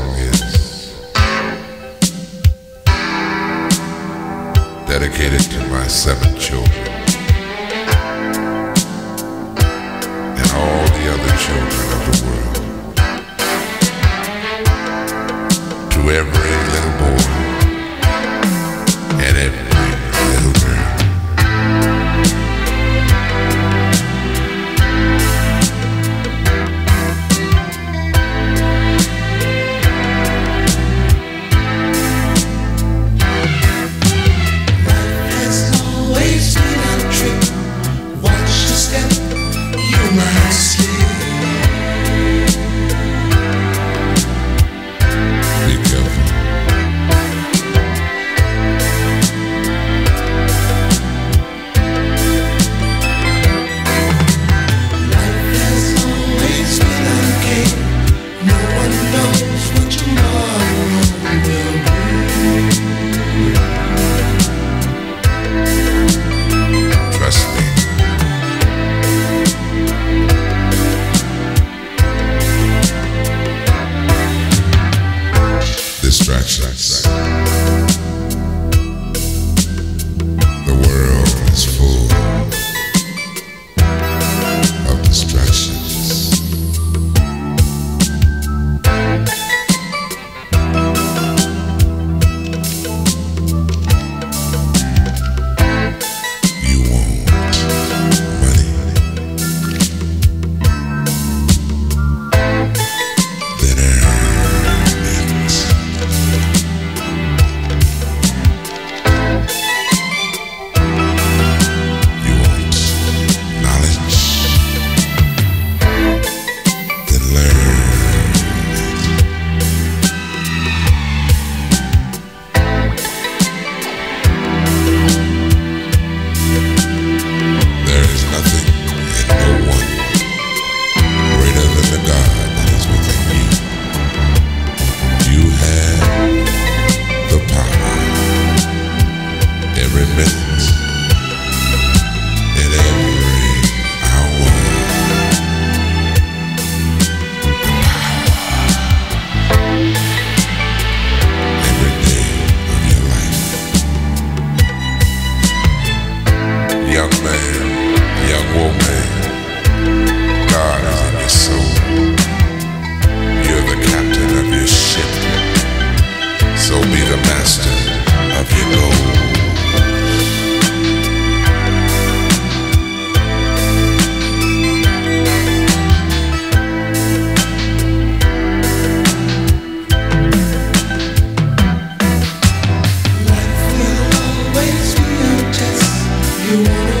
song is dedicated to my seven children and all the other children of the world. To every satisfaction. you.